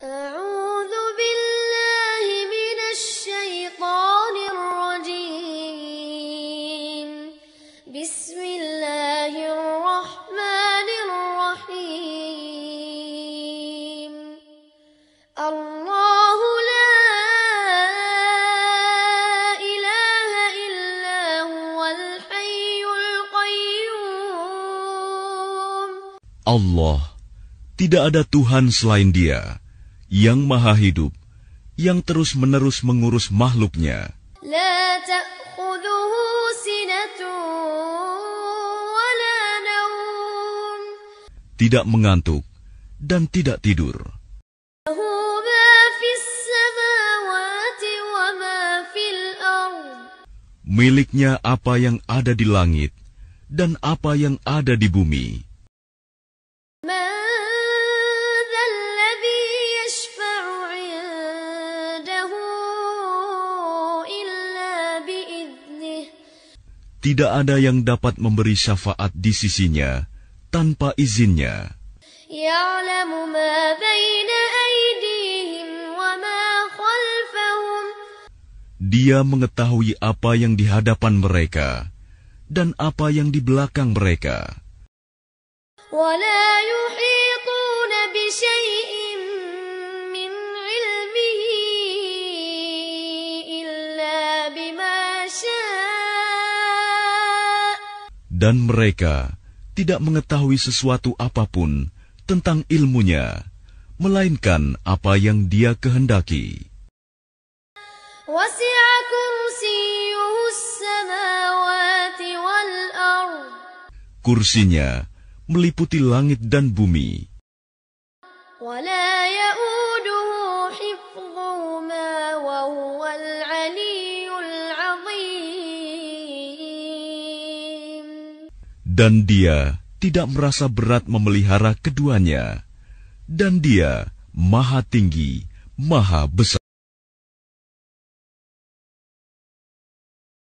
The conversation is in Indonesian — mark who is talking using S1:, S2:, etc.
S1: أعوذ بالله من الشيطان الرجيم. بسم الله الرحمن الرحيم. الله لا إله إلا هو الحي القيوم.
S2: Allah, tidak ada Tuhan selain Dia, yang maha hidup, yang terus-menerus mengurus makhluknya. Tidak mengantuk dan tidak tidur. Miliknya apa yang ada di langit dan apa yang ada di bumi. tidak ada yang dapat memberi syafaat di sisinya tanpa izinnya. Dia mengetahui apa yang di hadapan mereka dan apa yang di belakang mereka. Dan mereka tidak mengetahui sesuatu apapun tentang ilmunya, melainkan apa yang dia kehendaki.
S1: وسع كرسيه السماوات والأرض
S2: Kursinya meliputi langit dan bumi,
S1: ولا يؤوده حفظهما
S2: dan dia tidak merasa berat memelihara keduanya, dan dia maha tinggi, maha besar.